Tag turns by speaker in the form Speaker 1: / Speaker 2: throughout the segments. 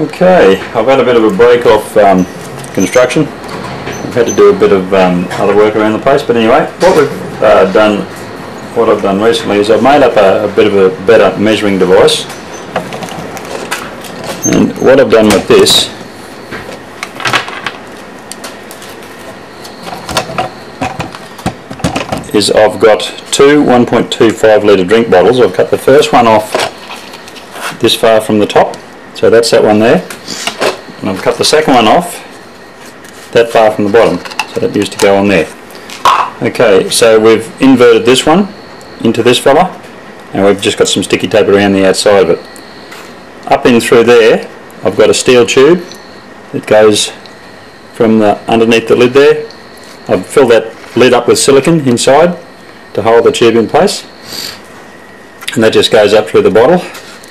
Speaker 1: Okay, I've had a bit of a break off um, construction. I've had to do a bit of um, other work around the place, but anyway, what we've uh, done, what I've done recently is I've made up a, a bit of a better measuring device. And what I've done with this is I've got two 1.25 litre drink bottles. I've cut the first one off this far from the top, so that's that one there. And I've cut the second one off that far from the bottom, so that used to go on there. Okay, so we've inverted this one into this fella, and we've just got some sticky tape around the outside of it. Up in through there, I've got a steel tube that goes from the underneath the lid there. I've filled that lid up with silicon inside to hold the tube in place and that just goes up through the bottle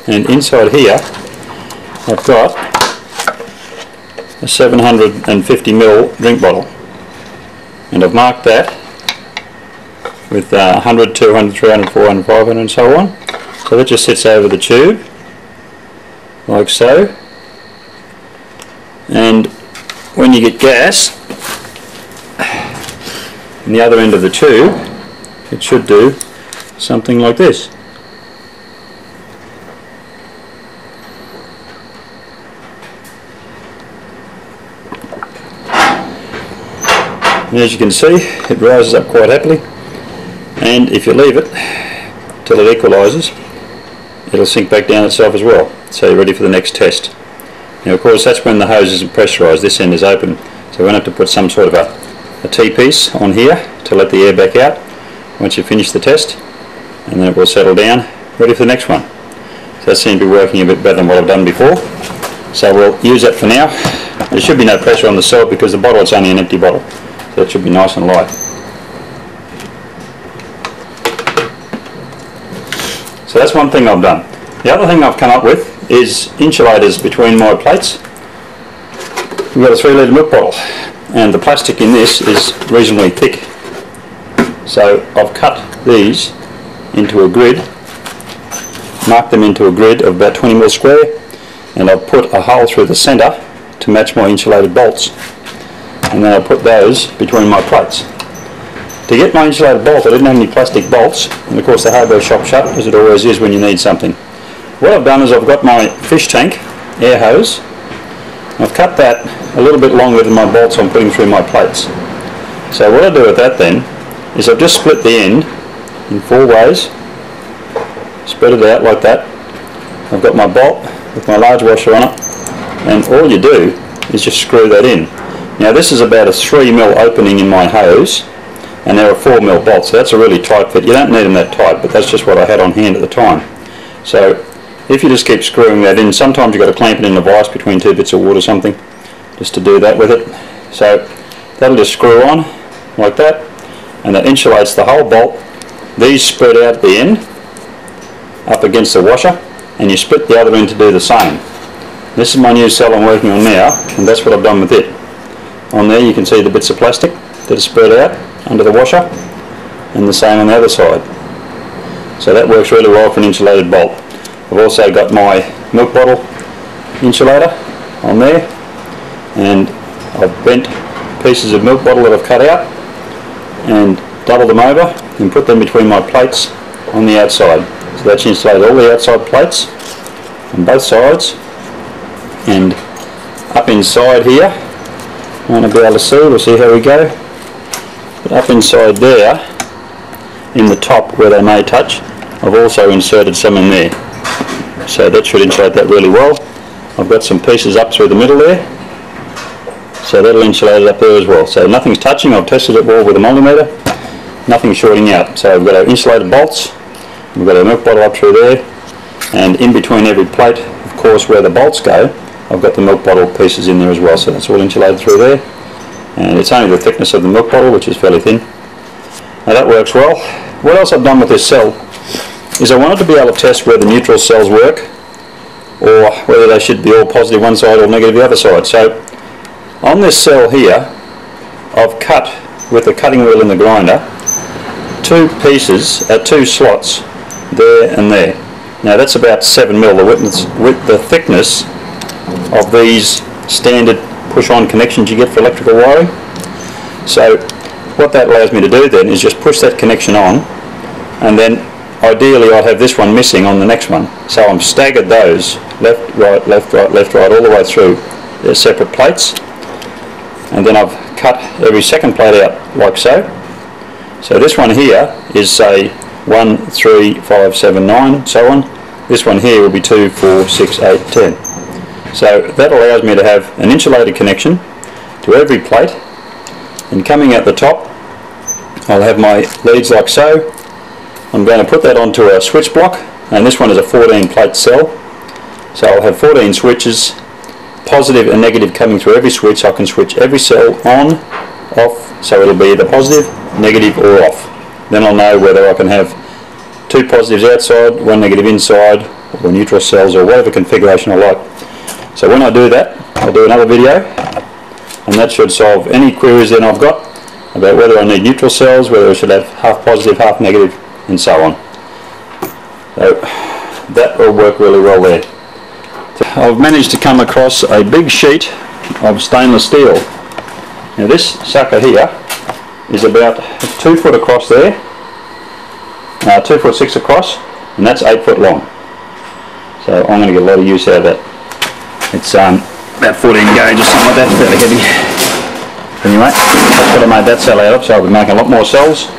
Speaker 1: and inside here I've got a 750 ml drink bottle. And I've marked that with uh, 100, 200, 300, 400, 500 and so on. So that just sits over the tube like so. And when you get gas in the other end of the tube it should do something like this. And as you can see it rises up quite happily and if you leave it till it equalises it'll sink back down itself as well so you're ready for the next test. Now of course that's when the hose isn't pressurised, this end is open so we're going to have to put some sort of a a T-piece on here to let the air back out once you finish the test and then it will settle down ready for the next one. So that seems to be working a bit better than what I've done before. So we'll use that for now. There should be no pressure on the cell because the bottle is only an empty bottle. It should be nice and light. So that's one thing I've done. The other thing I've come up with is insulators between my plates. We've got a 3 litre milk bottle and the plastic in this is reasonably thick so I've cut these into a grid marked them into a grid of about 20 mil square and I've put a hole through the centre to match my insulated bolts and then I put those between my plates to get my insulated bolt I didn't have any plastic bolts and of course the hardware shop shut as it always is when you need something what I've done is I've got my fish tank air hose I've cut that a little bit longer than my bolts I'm putting through my plates. So what I do with that then is I've just split the end in four ways, spread it out like that. I've got my bolt with my large washer on it and all you do is just screw that in. Now this is about a 3 mil opening in my hose and there are 4 mil bolts so that's a really tight fit. You don't need them that tight but that's just what I had on hand at the time. So if you just keep screwing that in, sometimes you've got to clamp it in a vise between two bits of wood or something, just to do that with it. So that'll just screw on like that, and that insulates the whole bolt. These spread out at the end, up against the washer, and you split the other end to do the same. This is my new cell I'm working on now, and that's what I've done with it. On there you can see the bits of plastic that are spread out under the washer, and the same on the other side. So that works really well for an insulated bolt. I've also got my milk bottle insulator on there and I've bent pieces of milk bottle that I've cut out and doubled them over and put them between my plates on the outside. So that's insulated all the outside plates on both sides and up inside here, want to be able to see, we'll see how we go, but up inside there in the top where they may touch, I've also inserted some in there. So that should insulate that really well. I've got some pieces up through the middle there, so that'll insulate it up there as well. So nothing's touching, I've tested it all with a multimeter, nothing's shorting out. So we've got our insulated bolts, we've got our milk bottle up through there, and in between every plate, of course, where the bolts go, I've got the milk bottle pieces in there as well, so that's all insulated through there. And it's only the thickness of the milk bottle, which is fairly thin. Now that works well. What else I've done with this cell is I wanted to be able to test where the neutral cells work or whether they should be all positive one side or negative the other side. So on this cell here I've cut with the cutting wheel in the grinder two pieces at uh, two slots there and there. Now that's about 7 mil, the, width, the thickness of these standard push-on connections you get for electrical wiring. So what that allows me to do then is just push that connection on and then ideally I'd have this one missing on the next one. So I'm staggered those left, right, left, right, left, right all the way through. They're separate plates and then I've cut every second plate out like so. So this one here is say 1, 3, 5, 7, 9, so on. This one here will be 2, 4, 6, 8, 10. So that allows me to have an insulated connection to every plate and coming out the top I'll have my leads like so. I'm going to put that onto a switch block and this one is a 14 plate cell. So I'll have 14 switches positive and negative coming through every switch. I can switch every cell on, off, so it'll be either positive, negative or off. Then I'll know whether I can have two positives outside, one negative inside, or neutral cells or whatever configuration I like. So when I do that, I'll do another video and that should solve any queries then I've got about whether I need neutral cells, whether I should have half positive, half negative, and so on. So that will work really well there. I've managed to come across a big sheet of stainless steel. Now this sucker here is about two foot across there, uh, two foot six across, and that's eight foot long. So I'm going to get a lot of use out of that. It's um, about 14 gauge or something like that, fairly heavy. Anyway, that's what I made that cell out of, so I'll be making a lot more cells.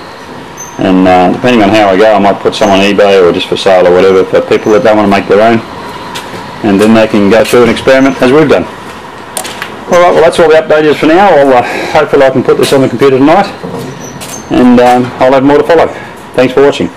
Speaker 1: And uh, depending on how I go, I might put some on eBay or just for sale or whatever for people that don't want to make their own and then they can go through an experiment as we've done. Alright, well that's all the update is for now. I'll, uh, hopefully I can put this on the computer tonight and um, I'll have more to follow. Thanks for watching.